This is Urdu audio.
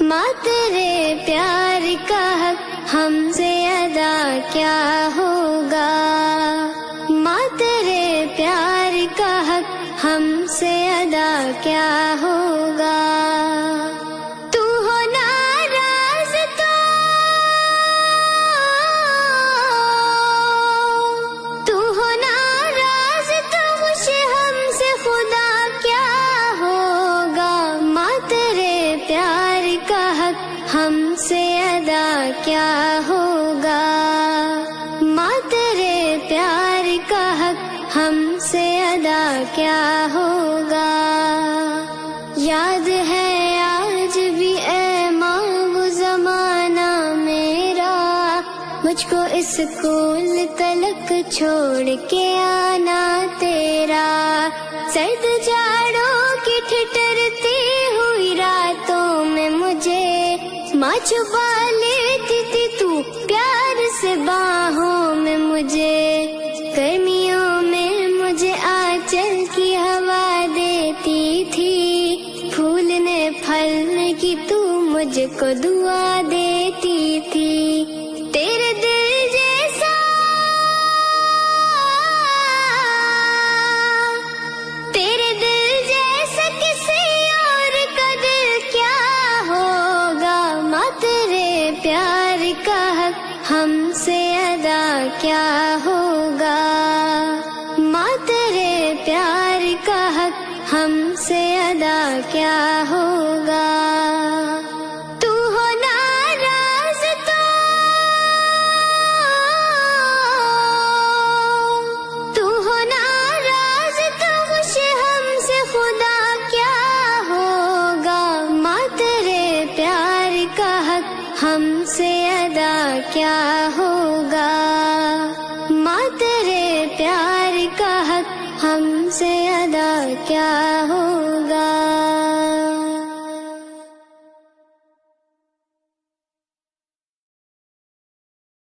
ماں تیرے پیار کا حق ہم سے ادا کیا ہوگا؟ ماں تیرے پیار کا حق ہم سے ادا کیا ہوگا؟ ہم سے ادا کیا ہوگا؟ ماں تیرے پیار کا حق ہم سے ادا کیا ہوگا؟ یاد ہے آج بھی اے ماں، وہ زمانہ میرا۔ مجھ کو اسکول تلک چھوڑ کے آنا تیرا۔ سرد جاڑوں چھپا لیتی تھی تو پیار سے باہوں میں مجھے، گرمیوں میں مجھے آچل کی ہوا دیتی تھی۔ پھولنے پھلنے کی تو مجھ کو دعا دیتی تھی۔ تیرے پیار کا حق ہم سے ادا کیا ہوگا؟ ماں تیرے پیار کا حق ہم سے ادا کیا ہوگا؟ ہم سے ادا کیا ہوگا؟ ماں تیرے پیار کا حق ہم سے ادا کیا ہوگا